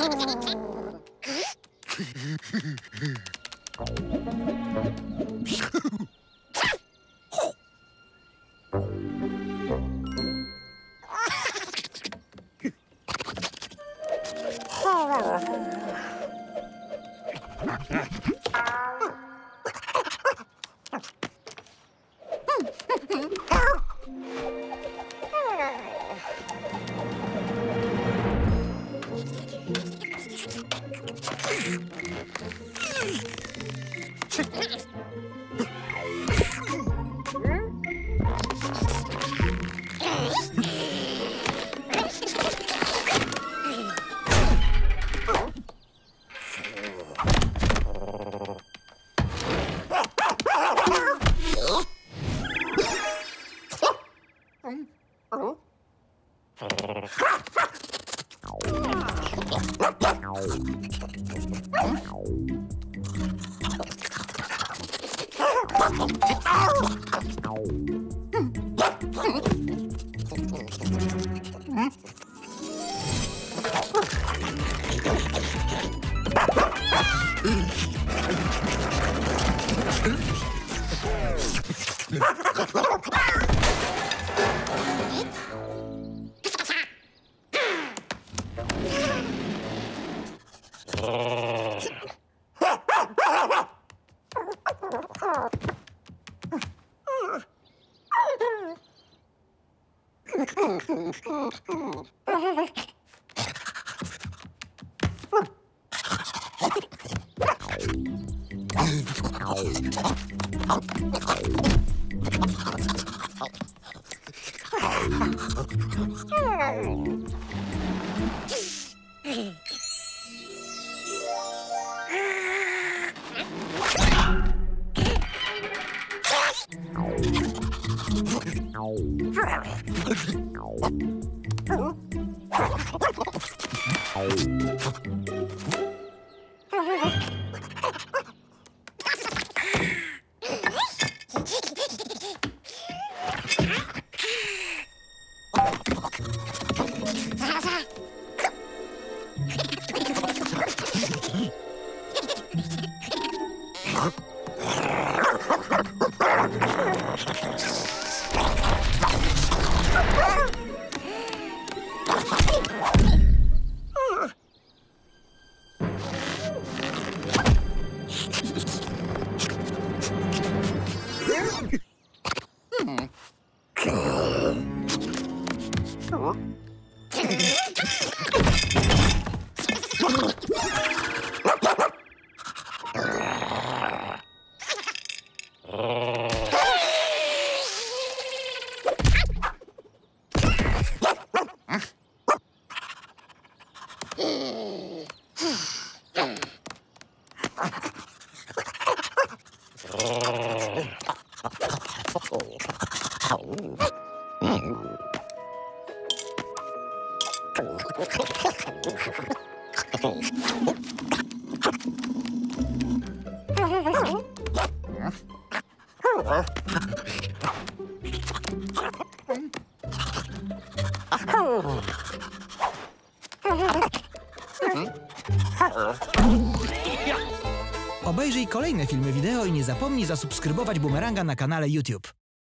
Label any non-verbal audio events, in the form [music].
Ha ha ha! Huh? Ah! Oh. Oh, fuck. Oh. [laughs] Obejrzyj kolejne filmy wideo i nie zapomnij zasubskrybować Bumeranga na kanale YouTube.